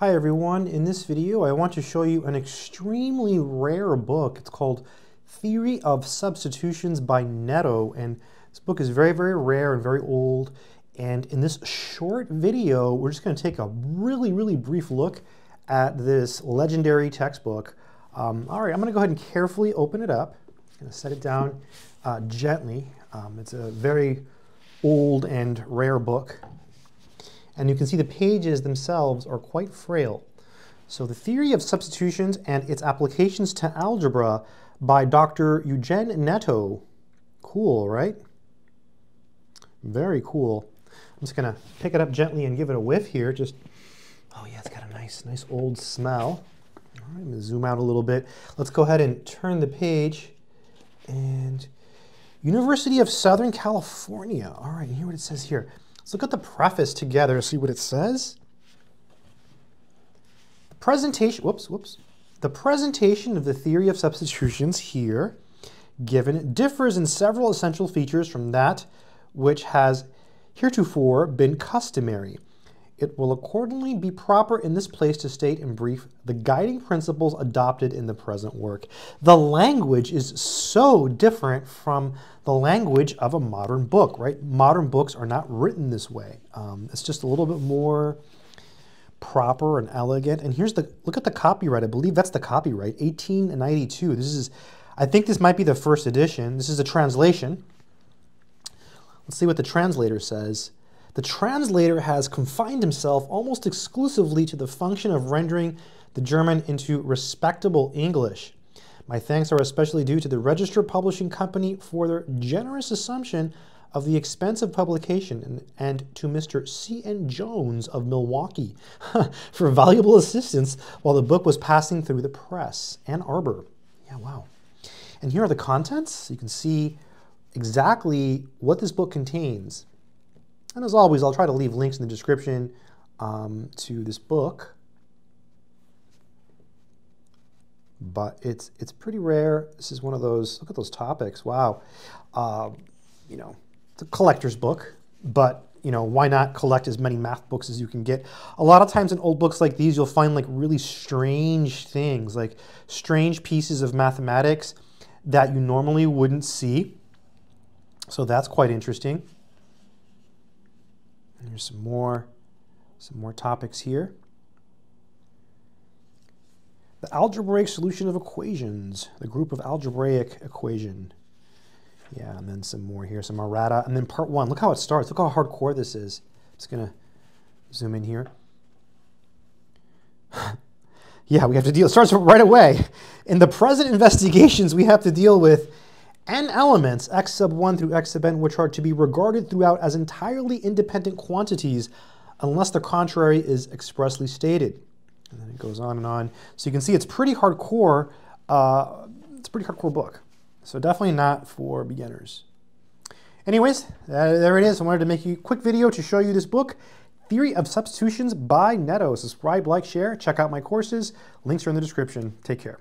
Hi everyone, in this video I want to show you an extremely rare book. It's called Theory of Substitutions by Netto and this book is very very rare and very old and in this short video we're just going to take a really really brief look at this legendary textbook. Um, all right, I'm going to go ahead and carefully open it up. I'm going to set it down uh, gently. Um, it's a very old and rare book and you can see the pages themselves are quite frail. So the theory of substitutions and its applications to algebra by Dr. Eugen Netto. Cool, right? Very cool. I'm just gonna pick it up gently and give it a whiff here. Just, oh yeah, it's got a nice, nice old smell. All right, I'm gonna zoom out a little bit. Let's go ahead and turn the page. And University of Southern California. All right, hear what it says here. Let's look at the preface together, see what it says. The presentation, whoops, whoops. The presentation of the theory of substitutions here given differs in several essential features from that which has heretofore been customary. It will accordingly be proper in this place to state in brief the guiding principles adopted in the present work. The language is so different from the language of a modern book, right? Modern books are not written this way. Um, it's just a little bit more proper and elegant. And here's the, look at the copyright. I believe that's the copyright, 1892. This is, I think this might be the first edition. This is a translation. Let's see what the translator says. The translator has confined himself almost exclusively to the function of rendering the German into respectable English. My thanks are especially due to the Register Publishing Company for their generous assumption of the expense of publication and, and to Mr. C.N. Jones of Milwaukee for valuable assistance while the book was passing through the press. Ann Arbor. Yeah, wow. And here are the contents. You can see exactly what this book contains. And as always, I'll try to leave links in the description um, to this book. But it's it's pretty rare. This is one of those, look at those topics. Wow. Uh, you know, it's a collector's book, but you know, why not collect as many math books as you can get? A lot of times in old books like these, you'll find like really strange things, like strange pieces of mathematics that you normally wouldn't see. So that's quite interesting. And here's some more, some more topics here. The algebraic solution of equations, the group of algebraic equation. Yeah, and then some more here, some errata. And then part one, look how it starts. Look how hardcore this is. Just gonna zoom in here. yeah, we have to deal, it starts right away. In the present investigations, we have to deal with n elements, x sub 1 through x sub n, which are to be regarded throughout as entirely independent quantities unless the contrary is expressly stated. And then it goes on and on. So you can see it's pretty hardcore. Uh, it's a pretty hardcore book. So definitely not for beginners. Anyways, uh, there it is. I wanted to make a quick video to show you this book, Theory of Substitutions by Netto. Subscribe, like, share, check out my courses. Links are in the description. Take care.